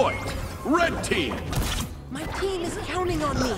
point! Red team! My team is counting on me.